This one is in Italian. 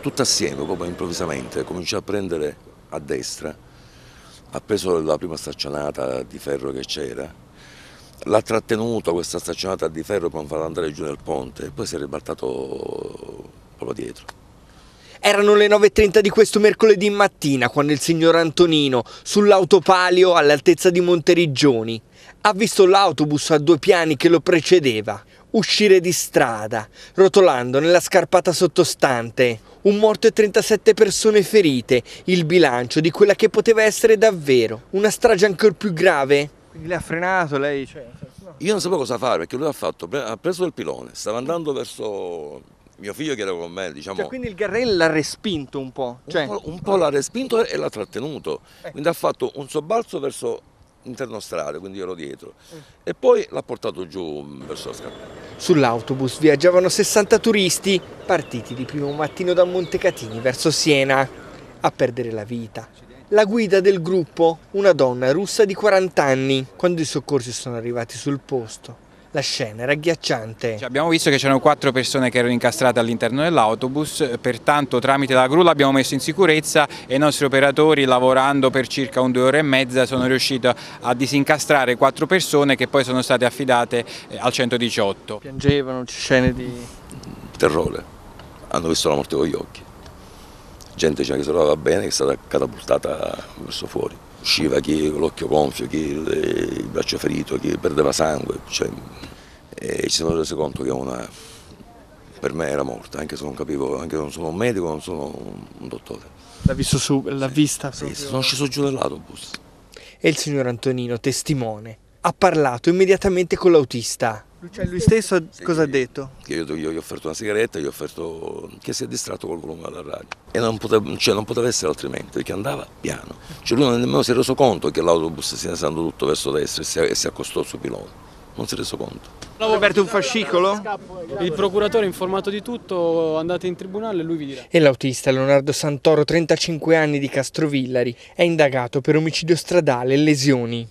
tutto assieme, proprio improvvisamente, cominciò a prendere a destra, ha preso la prima staccionata di ferro che c'era, l'ha trattenuto questa staccionata di ferro per non farla andare giù nel ponte e poi si è ribaltato proprio dietro. Erano le 9.30 di questo mercoledì mattina quando il signor Antonino, sull'autopalio all'altezza di Monteriggioni, ha visto l'autobus a due piani che lo precedeva uscire di strada, rotolando nella scarpata sottostante. Un morto e 37 persone ferite, il bilancio di quella che poteva essere davvero una strage ancora più grave. Quindi lei ha frenato, lei... Cioè, no. Io non sapevo cosa fare perché lui ha, fatto, ha preso il pilone, stava andando verso mio figlio che era con me, diciamo... Cioè, quindi il Garrel l'ha respinto un po'? Cioè... Un po', po l'ha respinto e l'ha trattenuto. Eh. Quindi ha fatto un sobbalzo verso interno strada, quindi ero dietro. Mm. E poi l'ha portato giù verso la scarpa. Sull'autobus viaggiavano 60 turisti partiti di primo mattino da Montecatini verso Siena a perdere la vita. La guida del gruppo, una donna russa di 40 anni, quando i soccorsi sono arrivati sul posto. La scena era agghiacciante. Cioè abbiamo visto che c'erano quattro persone che erano incastrate all'interno dell'autobus, pertanto tramite la gru l'abbiamo messo in sicurezza e i nostri operatori lavorando per circa un due ore e mezza sono riusciti a disincastrare quattro persone che poi sono state affidate eh, al 118. Piangevano, scene di... Terrore, hanno visto la morte con gli occhi. Gente che si trovava bene che è stata catapultata verso fuori usciva chi con l'occhio gonfio, chi il braccio ferito, chi perdeva sangue, cioè, e ci siamo resi conto che una, per me era morta, anche se non capivo, anche se non sono un medico, non sono un dottore. L'ha visto su, l'ha sì, vista? Sì, sono sceso giù dall'autobus. E il signor Antonino, testimone, ha parlato immediatamente con l'autista. Cioè lui stesso sì, cosa ha detto? Che io, io, gli ho offerto una sigaretta, gli ho offerto che si è distratto col volume alla radio. E non poteva, cioè non poteva, essere altrimenti, perché andava piano. Cioè lui nemmeno si è reso conto che l'autobus si è andando tutto verso destra e si, e si accostò al suo pilone. Non si è reso conto. Aperto un fascicolo? Il procuratore informato di tutto, andate in tribunale e lui vi dirà. E l'autista Leonardo Santoro, 35 anni di Castrovillari, è indagato per omicidio stradale e lesioni.